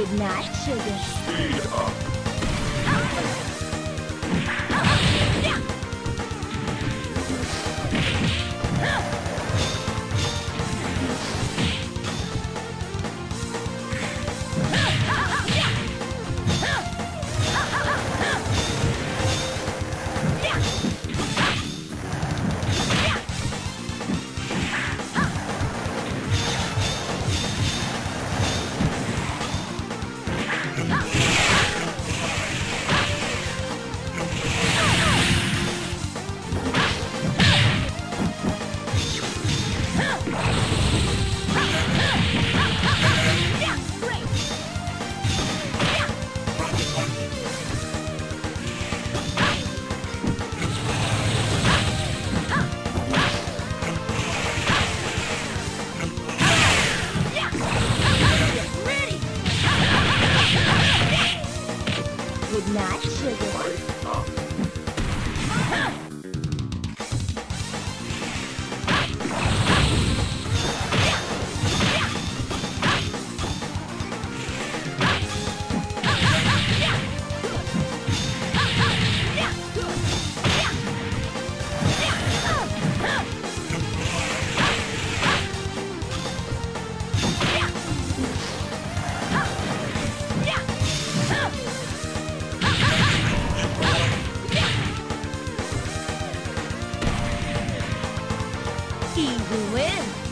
Good night, sugar. Speed up. Good night, sugar. Up. Easy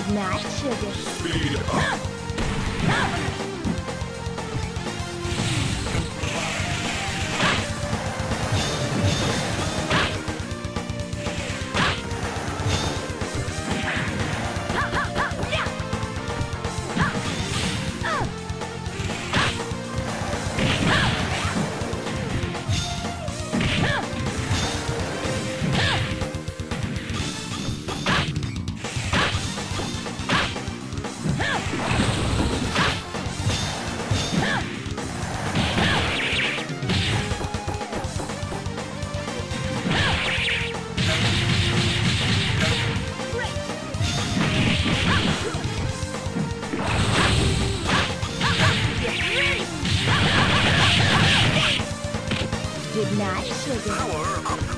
Good night, sugar. Speed up. Night, sugar. Power.